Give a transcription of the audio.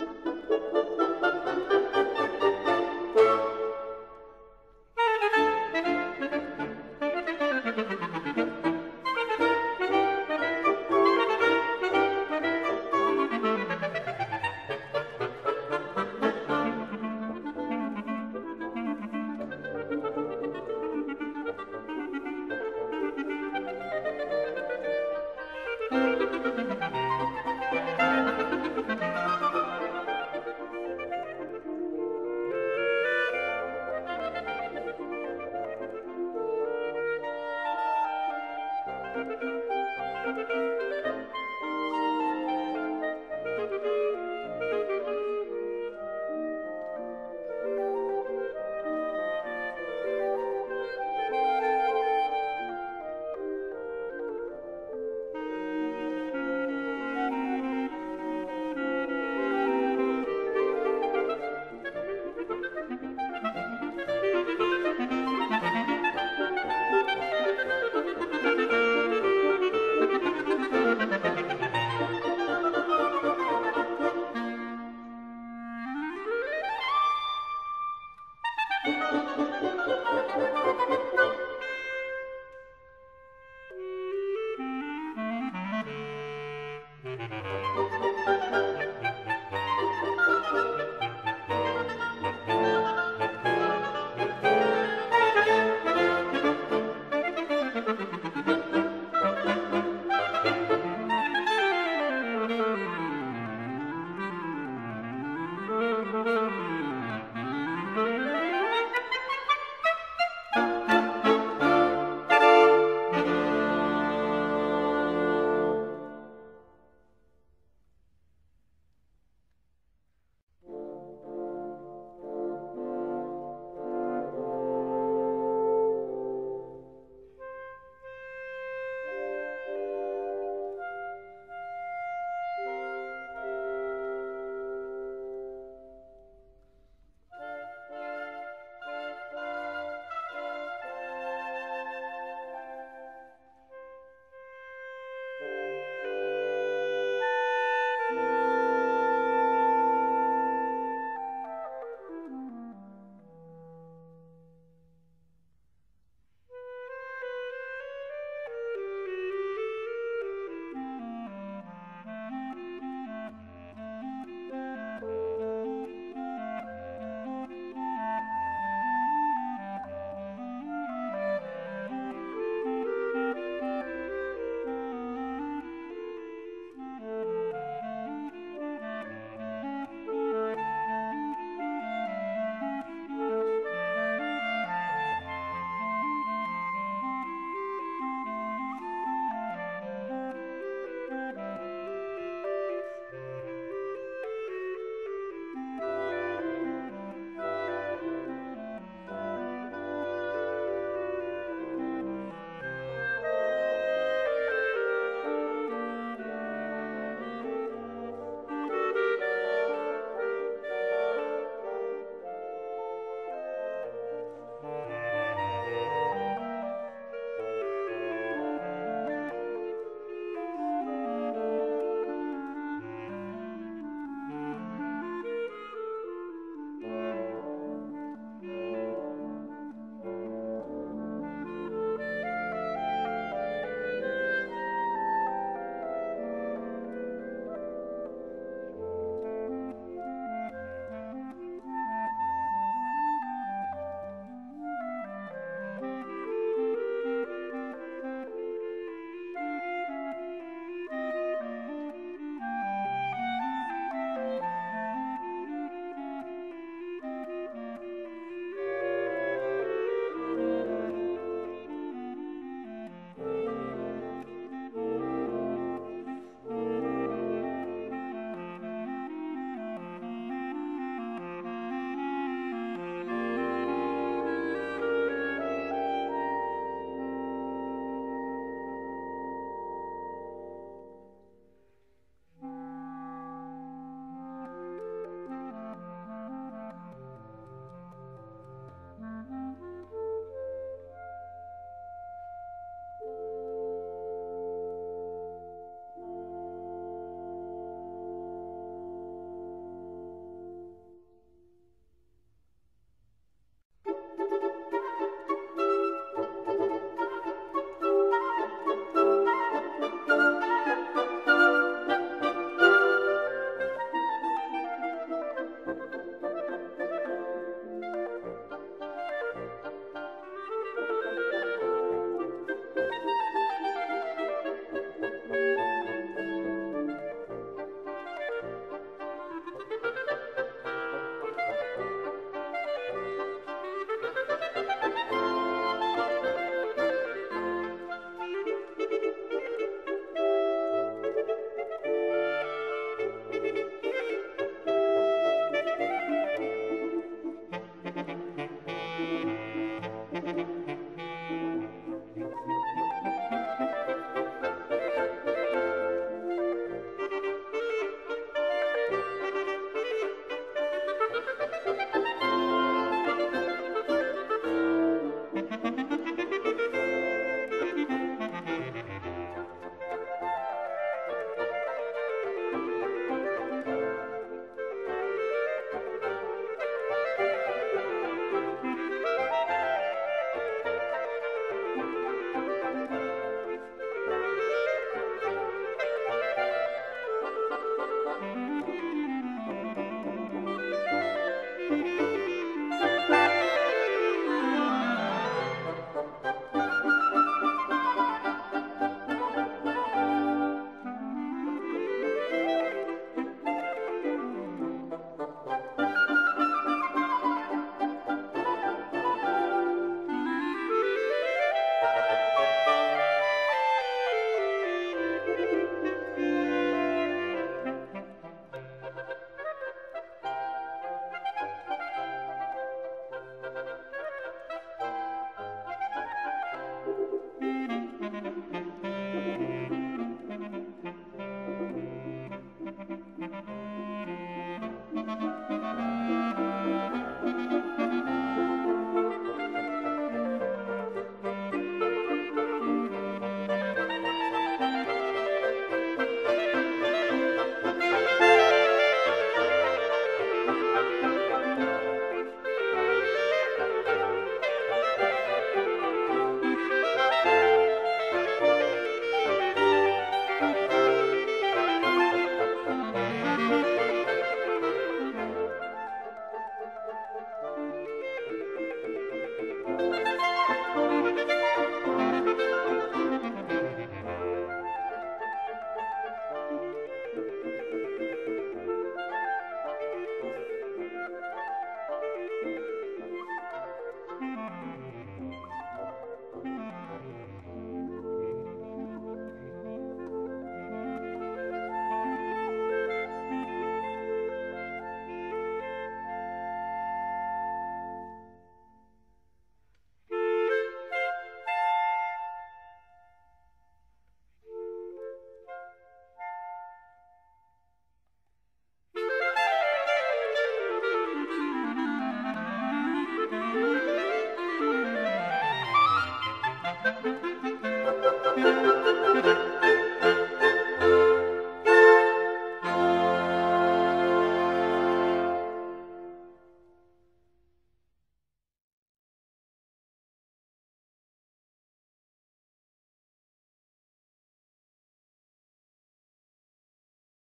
Música